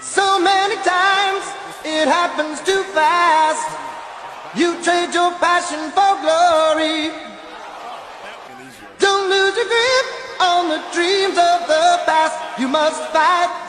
So many times it happens too fast. You trade your passion for glory. Don't lose your grip on the dreams of the past. You must fight.